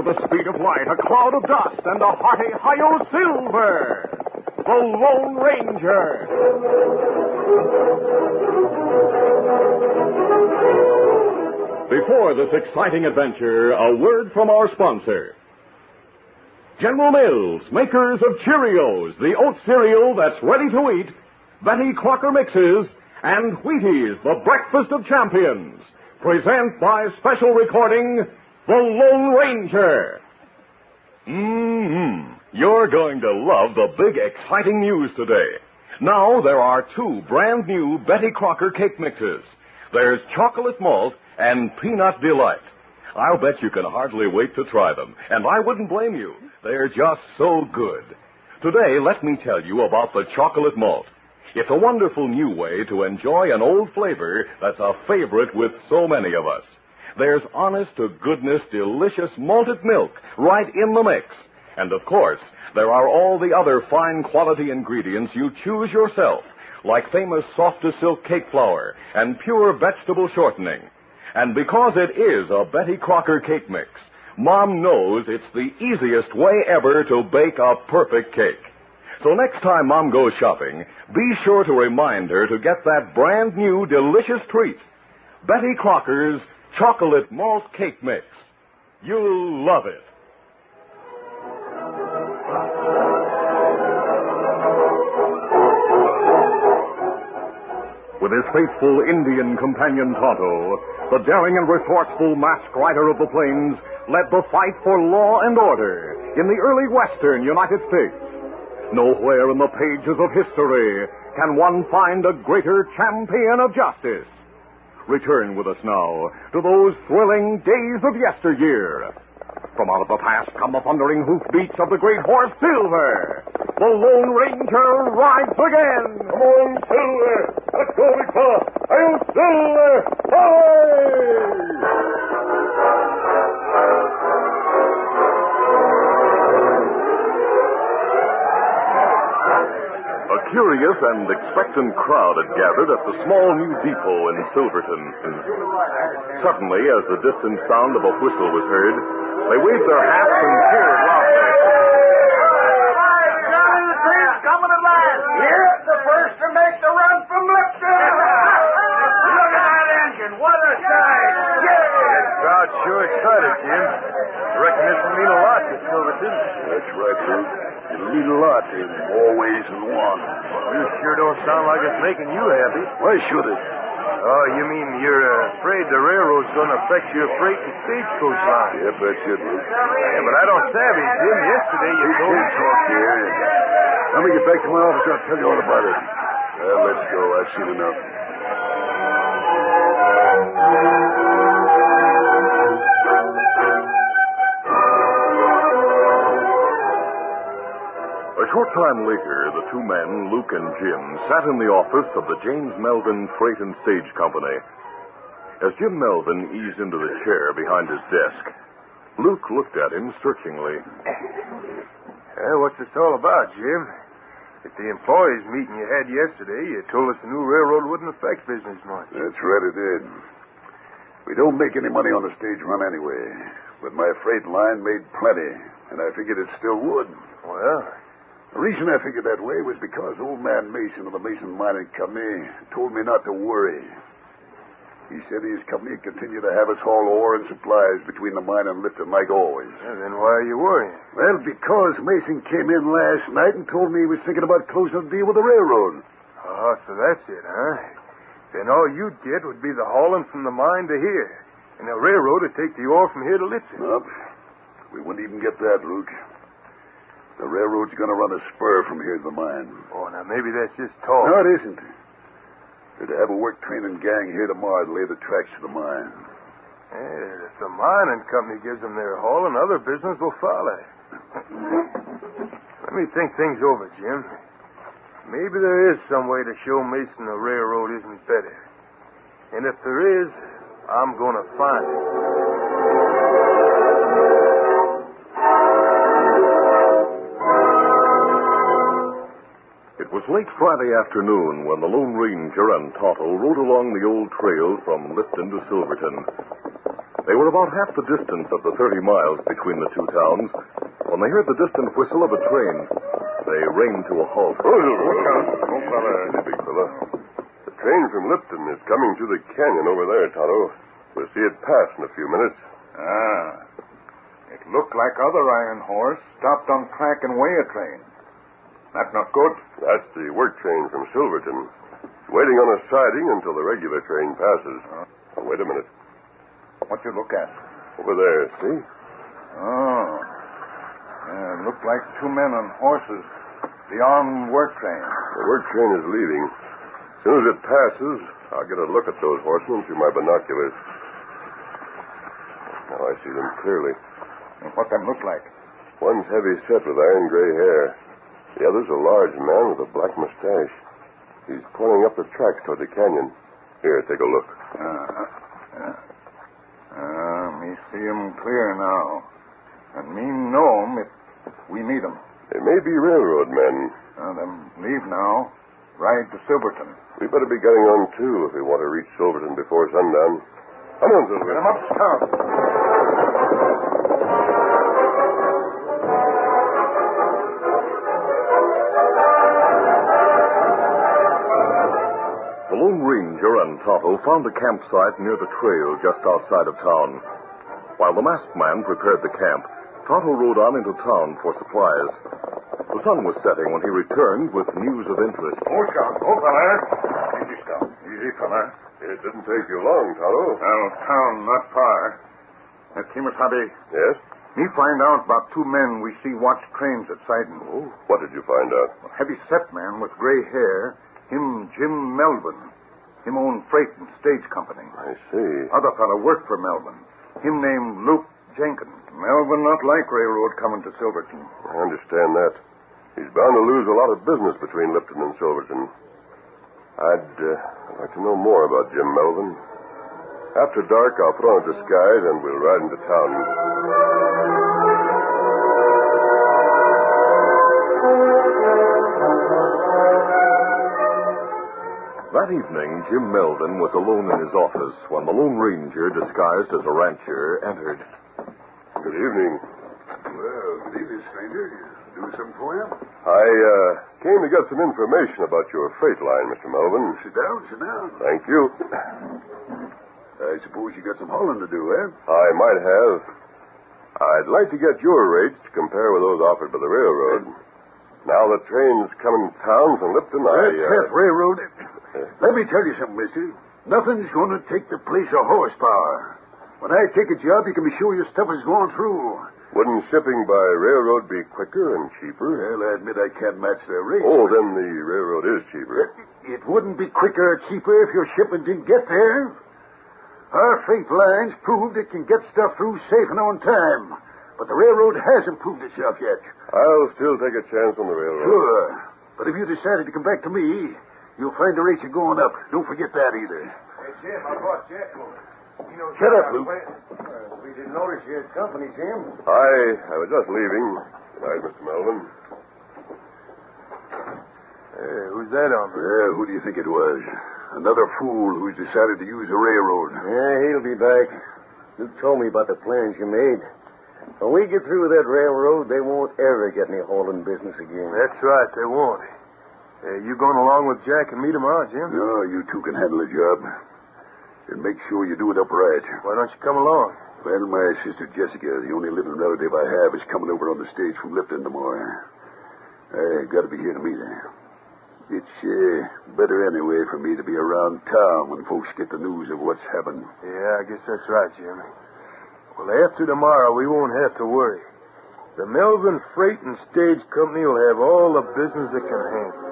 with the speed of light, a cloud of dust, and a hearty Hi-Yo Silver, the Lone Ranger. Before this exciting adventure, a word from our sponsor. General Mills, makers of Cheerios, the oat cereal that's ready to eat, Betty Crocker mixes, and Wheaties, the breakfast of champions, present by special recording The Lone Ranger. hmm You're going to love the big, exciting news today. Now there are two brand new Betty Crocker cake mixes. There's chocolate malt and peanut delight. I'll bet you can hardly wait to try them, and I wouldn't blame you. They're just so good. Today, let me tell you about the chocolate malt. It's a wonderful new way to enjoy an old flavor that's a favorite with so many of us. There's honest to goodness, delicious malted milk right in the mix. And of course, there are all the other fine quality ingredients you choose yourself, like famous Softasilk cake flour and pure vegetable shortening. And because it is a Betty Crocker cake mix, Mom knows it's the easiest way ever to bake a perfect cake. So next time Mom goes shopping, be sure to remind her to get that brand new delicious treat. Betty Crocker's Chocolate Malt Cake Mix. You'll love it. With his faithful Indian companion Tonto, the daring and resourceful masked rider of the plains led the fight for law and order in the early western United States. Nowhere in the pages of history can one find a greater champion of justice. Return with us now to those thrilling days of yesteryear. From out of the past come the thundering hoofbeats of the great horse Silver. The Lone Ranger rides again. Come on, Silver. Let's go, big. Hail, Silver! Curious and expectant crowd had gathered at the small new depot in Silverton. Suddenly, as the distant sound of a whistle was heard, they waved their hats and cheered loudly. Johnny the train's coming at last. Here's the first to make the run from Lipton. Look at that engine. What a sight. Crowd's sure excited, Jim. I reckon this will mean a lot to Silverton. That's right, Luke. It'll mean a lot in more ways than You sure don't sound like it's making you happy. Why should it? Oh, you mean you're uh, afraid the railroad's going to affect your freight and stagecoach line? Yep, that's it, Luke. Yeah, but I don't savvy, Jim. Yesterday you You told can't talk here. Let me get back to my office. I'll tell you all about it. Well, let's go. I've seen enough. Short time later, the two men, Luke and Jim, sat in the office of the James Melvin Freight and Stage Company. As Jim Melvin eased into the chair behind his desk, Luke looked at him searchingly. Yeah, what's this all about, Jim? At the employees' meeting you had yesterday, you told us the new railroad wouldn't affect business much. That's right, it did. We don't make any money on the stage run anyway. But my freight line made plenty, and I figured it still would. Well, The reason I figured that way was because old man Mason of the Mason Mining Company told me not to worry. He said his company would continue to have us haul ore and supplies between the mine and Lipton like always. yeah, then why are you worrying? Well, because Mason came in last night and told me he was thinking about closing a deal with the railroad. Oh, so that's it, huh? Then all you'd get would be the hauling from the mine to here. And the railroad would take the ore from here to Lipton. Nope. We wouldn't even get that, Luke. The railroad's going to run a spur from here to the mine. Oh, now maybe that's just talk. No, it isn't. They're to have a work training gang here tomorrow to lay the tracks to the mine. Yeah, if the mining company gives them their hauling, other business will follow. Let me think things over, Jim. Maybe there is some way to show Mason the railroad isn't better. And if there is, I'm going to find it. Late Friday afternoon when the Lone Ranger and Tonto rode along the old trail from Lipton to Silverton. They were about half the distance of the 30 miles between the two towns when they heard the distant whistle of a train. They reined to a halt. Oh, look out. Oh, fella. Steady, big fella. The train from Lipton is coming through the canyon over there, Tonto. We'll see it pass in a few minutes. Ah. It looked like other iron horse stopped on track and weigh a train. That not good? That's the work train from Silverton. It's waiting on a siding until the regular train passes. Oh, wait a minute. What you look at? Over there, see? Oh. Yeah, it looked like two men on horses beyond work train. The work train is leaving. As soon as it passes, I'll get a look at those horsemen through my binoculars. Now I see them clearly. And what them look like? One's heavy set with iron gray hair. The other's a large man with a black mustache. He's pointing up the tracks toward the canyon. Here, take a look. Uh, uh, uh, me see 'em clear now. And me know 'em if we meet 'em. They may be railroad men. Uh, them leave now. Ride to Silverton. We better be getting on, too, if we want to reach Silverton before sundown. Come on, Silverton. Get 'em up, Scout. The Lone Ranger and Tonto found a campsite near the trail just outside of town. While the masked man prepared the camp, Tonto rode on into town for supplies. The sun was setting when he returned with news of interest. Oh, Scout. Oh, fella. Easy, Scout. Easy, fella. It didn't take you long, Tonto. Well, town not far. Uh, Kemosabe, Yes? me find out about two men we see watch trains at siding. Oh, what did you find out? A heavy set man with gray hair, him Jim Melvin. Him own freight and stage company. I see. Other fellow work for Melvin. Him named Luke Jenkins. Melvin not like railroad coming to Silverton. I understand that. He's bound to lose a lot of business between Lipton and Silverton. I'd, uh, I'd like to know more about Jim Melvin. After dark, I'll put on a disguise and we'll ride into town. That evening, Jim Melvin was alone in his office when the Lone Ranger, disguised as a rancher, entered. Good evening. Well, good evening, stranger. Do something for you? I uh, came to get some information about your freight line, Mr. Melvin. Sit down, sit down. Thank you. I suppose you got some hauling to do, eh? I might have. I'd like to get your rates to compare with those offered by the railroad. Now the train's coming to town from Lipton, I. That's Uh, it, railroad. Let me tell you something, mister. Nothing's going to take the place of horsepower. When I take a job, you can be sure your stuff is going through. Wouldn't shipping by railroad be quicker and cheaper? Well, I admit I can't match their rates. Oh, but- then the railroad is cheaper. It wouldn't be quicker or cheaper if your shipment didn't get there. Our freight lines proved it can get stuff through safe and on time. But the railroad hasn't proved itself yet. I'll still take a chance on the railroad. Sure. But if you decided to come back to me, you'll find the rates are going up. Don't forget that either. Hey, Jim, I brought Jack over. You know, Shut up, Luke. Uh, we didn't notice you had company, Jim. I, I was just leaving. Good night, Mr. Melvin. Hey, who's that on Well, who do you think it was? Another fool who's decided to use the railroad. Yeah, he'll be back. You told me about the plans you made. When we get through with that railroad, they won't ever get any hauling business again. That's right, they won't. Uh, you going along with Jack and me tomorrow, Jim? No, you two can handle the job. And make sure you do it upright. Why don't you come along? Well, my sister Jessica, the only living relative I have, is coming over on the stage from Lipton tomorrow. I gotta be here to meet her. It's uh, better anyway for me to be around town when folks get the news of what's happened. Yeah, I guess that's right, Jimmy. Well, after tomorrow, we won't have to worry. The Melvin Freight and Stage Company will have all the business it can handle.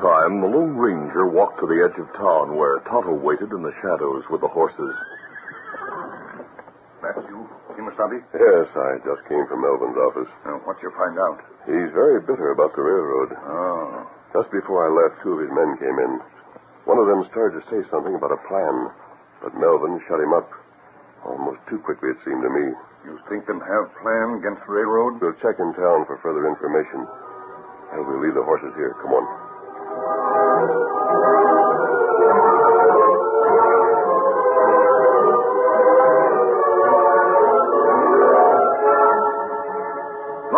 Meantime, the Lone Ranger walked to the edge of town where Tonto waited in the shadows with the horses. That's you, Kemosabe? Yes, I just came from Melvin's office. Uh, what you find out? He's very bitter about the railroad. Oh. Just before I left, two of his men came in. One of them started to say something about a plan, but Melvin shut him up. Almost too quickly, it seemed to me. You think them have a plan against the railroad? We'll check in town for further information. And we'll leave the horses here. Come on.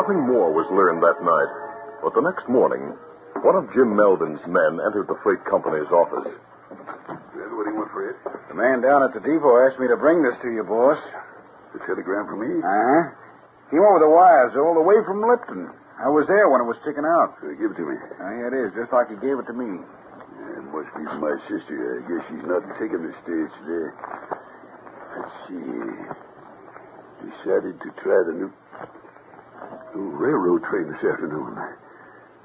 Nothing more was learned that night, but the next morning, one of Jim Melvin's men entered the freight company's office. What do you want, Fred? The man down at the depot asked me to bring this to you, boss. The telegram for me? Uh-huh. Came over the wires all the way from Lipton. I was there when it was sticking out. Uh, give it to me. Uh, here it is, just like he gave it to me. It must be from my sister. I guess she's not taking the stage today. Let's see. Decided to try the new railroad train this afternoon.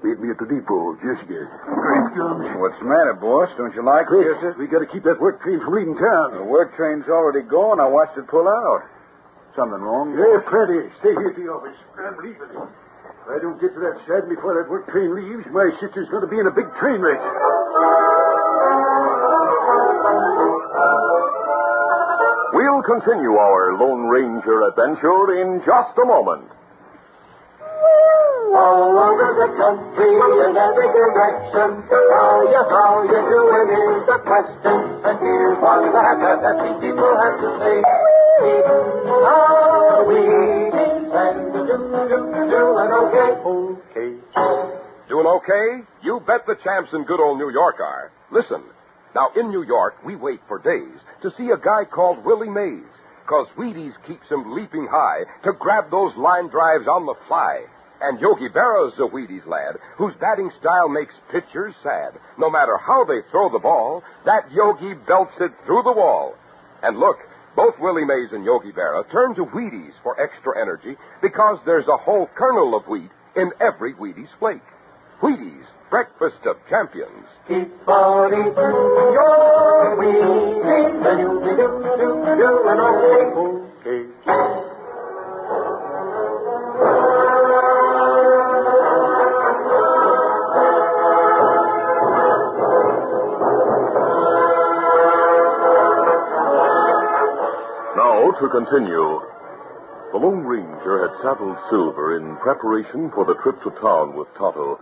Meet me at the depot, Jessica. Great guns. What's the matter, boss? Don't you like Quick, this? we got to keep that work train from leaving town. The work train's already gone. I watched it pull out. Something wrong? Yeah, plenty. Stay here at the office. I'm leaving. If I don't get to that shed before that work train leaves, my sister's going to be in a big train wreck. We'll continue our Lone Ranger adventure in just a moment. All over the country in every direction. How you, how you doing is the question. And here's what the happy people have to say. We and. Okay. Doing okay? You bet the champs in good old New York are. Listen. Now, in New York, we wait for days to see a guy called Willie Mays. Because Wheaties keeps him leaping high to grab those line drives on the fly. And Yogi Berra's a Wheaties lad whose batting style makes pitchers sad. No matter how they throw the ball, that Yogi belts it through the wall. And look, both Willie Mays and Yogi Berra turn to Wheaties for extra energy because there's a whole kernel of wheat in every Wheaties flake. Wheaties, breakfast of champions. Keep on eating your Wheaties and you'll be do, do, doing okay. Okay. Now, to continue. The Lone Ranger had saddled Silver in preparation for the trip to town with Tonto.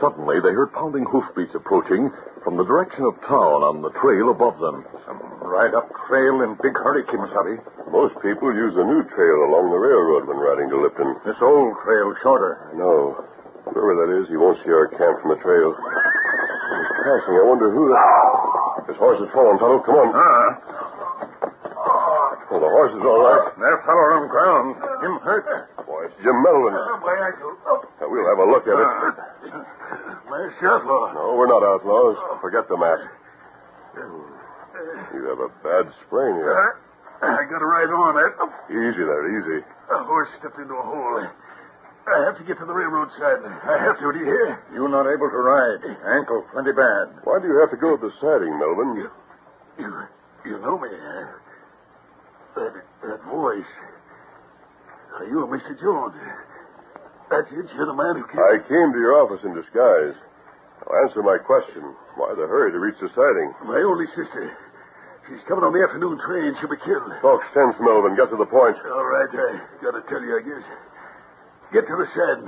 Suddenly, they heard pounding hoofbeats approaching from the direction of town on the trail above them. Some ride-up trail in big hurry, Kemosabe. Most people use the new trail along the railroad when riding to Lipton. This old trail shorter. No. Whoever that is, he won't see our camp from the trail. He's passing. I wonder who that... His horse is fallen, Tonto. Come on. Ah, Well, the horse is all right. that fellow on ground. Him hurt. Boy, it's Jim Melvin. my ankle. Oh, Now, we'll have a look at it. My outlaw. No, we're not outlaws. Forget the map. You have a bad sprain here. Uh-huh. I got to ride on it. Easy there, easy. A horse stepped into a hole. I have to get to the railroad side. I have to. Do you hear? You're not able to ride. Ankle plenty bad. Why do you have to go to the siding, Melvin? You, you know me. huh? That, that voice. Are you Mr. Jones? That's it. You're the man who came. I came to your office in disguise. Now answer my question. Why the hurry to reach the siding? My only sister. She's coming on the afternoon train. She'll be killed. Talk sense, Melvin. Get to the point. All right, I gotta tell you, I guess. Get to the shed.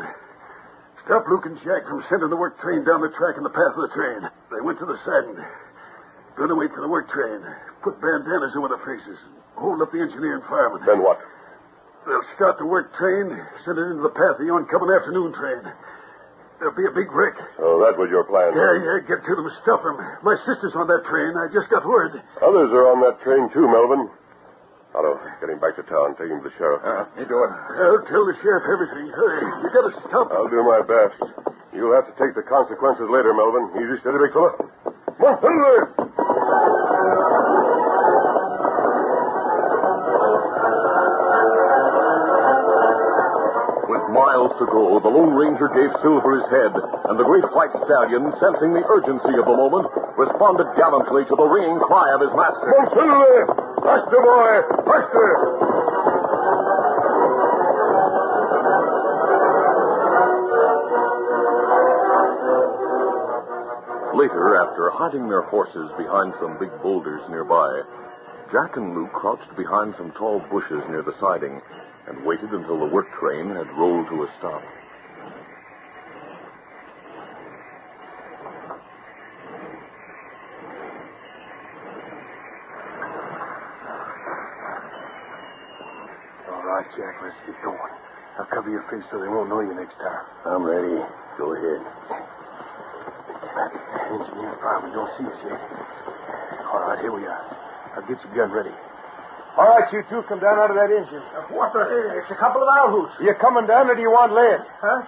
Stop Luke and Jack from sending the work train down the track in the path of the train. They went to the siding. Gonna wait for the work train. Put bandanas over their faces. Hold up the engineer and fireman. Then what? They'll start the work train, send it into the path of the oncoming afternoon train. There'll be a big wreck. Oh, that was your plan. Yeah, yeah, get to them, stop them. My sister's on that train. I just got word. Others are on that train, too, Melvin. Tonto, get him back to town. Take him to the sheriff. Uh, you do it. I'll tell the sheriff everything. Hurry. You gotta stop. I'll do my best. You'll have to take the consequences later, Melvin. Easy, steady, big fella. Come on, miles to go, the Lone Ranger gave Silver his head, and the great white stallion, sensing the urgency of the moment, responded gallantly to the ringing cry of his master. On, Silver! Faster, boy! Faster! Later, after hiding their horses behind some big boulders nearby, Jack and Luke crouched behind some tall bushes near the siding and waited until the work train had rolled to a stop. All right, Jack, let's get going. I'll cover your face so they won't know you next time. I'm ready. Go ahead. Engineer probably don't see us yet. All right, here we are. I'll get your gun ready. All right, you two, come down out of that engine. What the hell? It's a couple of owlhoots. You are coming down, or do you want lead? Huh?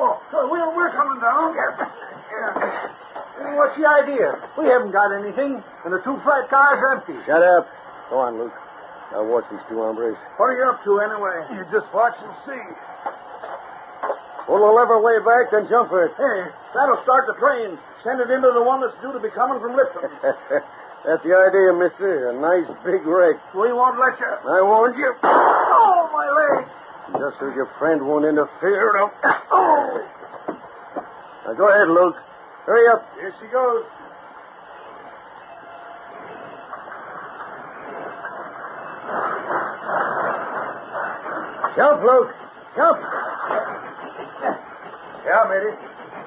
Oh, uh, we're, we're coming down. Yeah. What's the idea? We haven't got anything, and the two flat cars are empty. Shut up. Go on, Luke. I'll watch these two hombres. What are you up to, anyway? You just watch and see. Pull the lever way back, then jump for it. Hey, that'll start the train. Send it into the one that's due to be coming from Lipton. That's the idea, mister. A nice big wreck. we won't let you. I warned you. Oh, my leg. Just so your friend won't interfere. Now, Oh. now go ahead, Luke. Hurry up. Here she goes. Jump, Luke. Jump. Yeah, matey.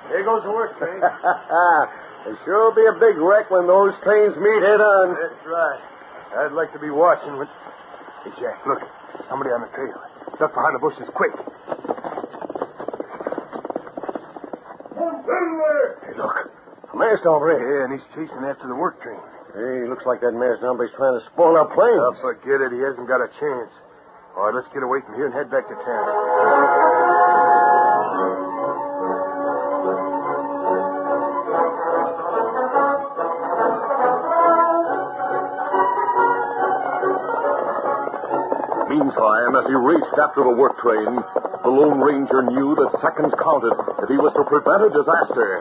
Here goes the work train. It'll sure will be a big wreck when those trains meet head on. That's right. I'd like to be watching when. Hey, Jack, look. Somebody on the trail. Up behind the bushes. Quick. Hey, look. A masked hombre. Yeah, and he's chasing after the work train. Hey, looks like that masked hombre's trying to spoil our plane. Oh, forget it. He hasn't got a chance. All right, let's get away from here and head back to town. As he raced after the work train, the Lone Ranger knew that seconds counted if he was to prevent a disaster.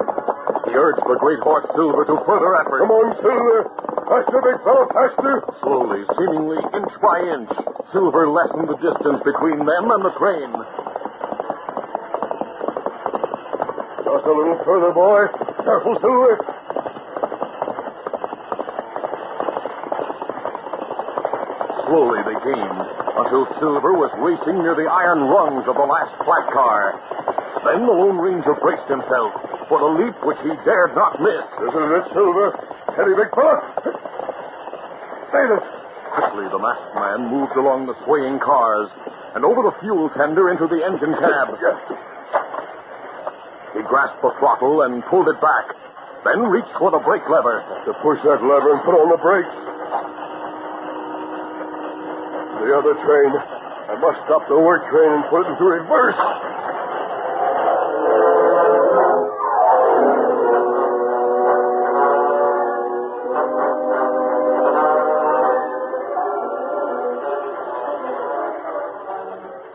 He urged the great horse Silver to further effort. Come on, Silver. Faster, big fellow, faster. Slowly, seemingly inch by inch, Silver lessened the distance between them and the train. Just a little further, boy. Careful, Silver. Slowly they gained until Silver was racing near the iron rungs of the last flat car. Then the Lone Ranger braced himself for the leap which he dared not miss. Isn't it, Silver? Steady, big fellow. Made it. Quickly, the masked man moved along the swaying cars and over the fuel tender into the engine cab. He grasped the throttle and pulled it back, then reached for the brake lever. To push that lever and put on the brakes. The other train. I must stop the work train and put it into reverse.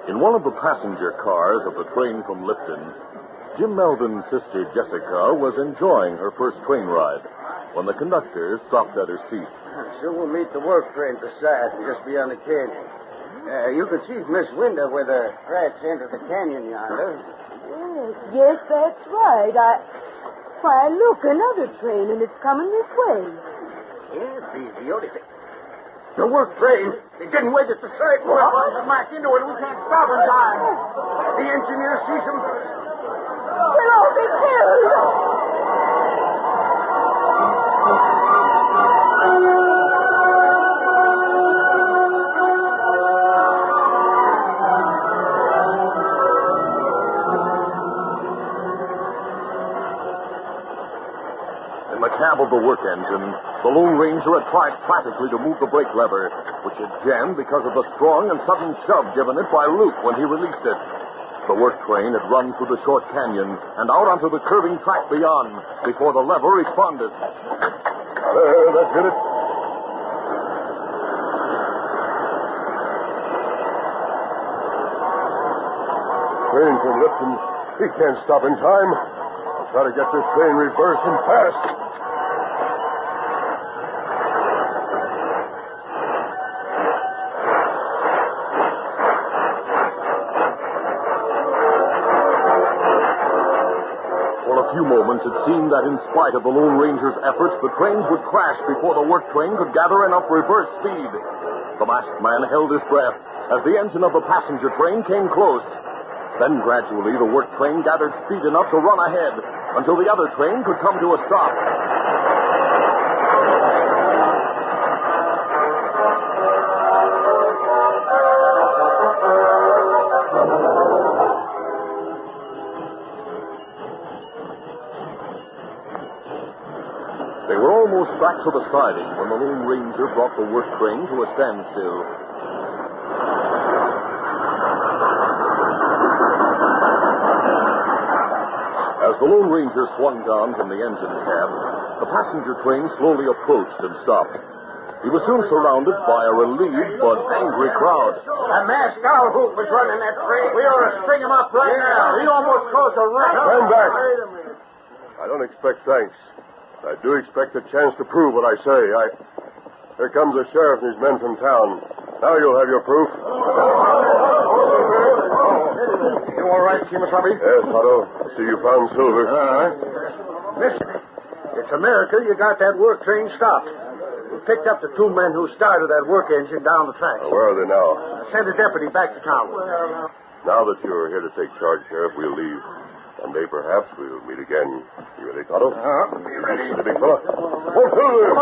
In one of the passenger cars of the train from Lipton, Jim Melvin's sister Jessica was enjoying her first train ride when the conductor stopped at her seat. Sure we'll meet the work train beside, just beyond the canyon. Uh, you can see Miss Window where the tracks enter the canyon yonder. Yes, yes, that's right. I. Why, look, another train, and it's coming this way. Yes, the, the only thing. The work train. It didn't wait at the side. Well, smack into it. We can't stop in time. The engineer sees him. We'll all be killed. The work engine, the Lone Ranger had tried frantically to move the brake lever, which had jammed because of the strong and sudden shove given it by Luke when he released it. The work train had run through the short canyon and out onto the curving track beyond before the lever responded. There, that did it. Train from Lipton. He can't stop in time. I'll try to get this train reversed and fast. It seemed that in spite of the Lone Ranger's efforts, the trains would crash before the work train could gather enough reverse speed. The masked man held his breath as the engine of the passenger train came close. Then gradually the work train gathered speed enough to run ahead until the other train could come to a stop. Back to the siding when the Lone Ranger brought the work train to a standstill. As the Lone Ranger swung down from the engine cab, the passenger train slowly approached and stopped. He was soon surrounded by a relieved but angry crowd. That masked owlhoot was running that train. We ought to string him up right now. He almost caused a wreck. Stand back. A. I don't expect thanks. I do expect a chance to prove what I say. I. Here comes the sheriff and his men from town. Now you'll have your proof. You all right, Kemosabe? Yes, Tonto. I see you found silver. Uh-huh. Listen, it's a miracle you got that work train stopped. We picked up the two men who started that work engine down the track. Where are they now? I sent a deputy back to town. Now that you're here to take charge, Sheriff, we'll leave. Someday, perhaps, we'll meet again. You ready, Tonto? Uh-huh. You ready, big fella? Hold!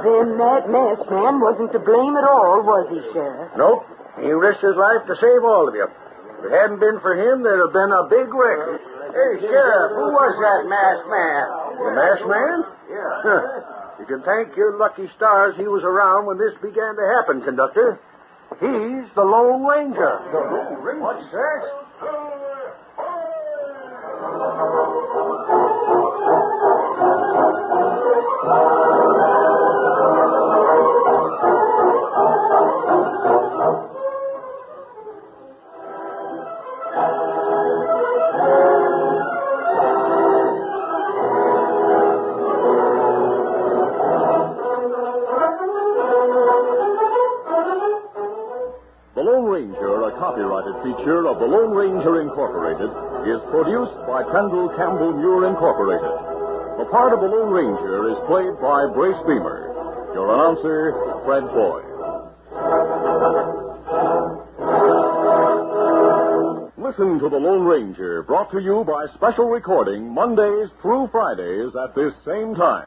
Then that masked man wasn't to blame at all, was he, Sheriff? Nope. He risked his life to save all of you. If it hadn't been for him, there'd have been a big wreck. Hey, Sheriff, who was that masked man? The masked man? Yeah. You can thank your lucky stars he was around when this began to happen, conductor. He's the Lone Ranger. The Lone Ranger? What's that? The Lone Ranger Incorporated, is produced by Kendall Campbell Muir Incorporated. The part of the Lone Ranger is played by Brace Beemer. Your announcer, Fred Foy. Listen to The Lone Ranger, brought to you by special recording Mondays through Fridays at this same time.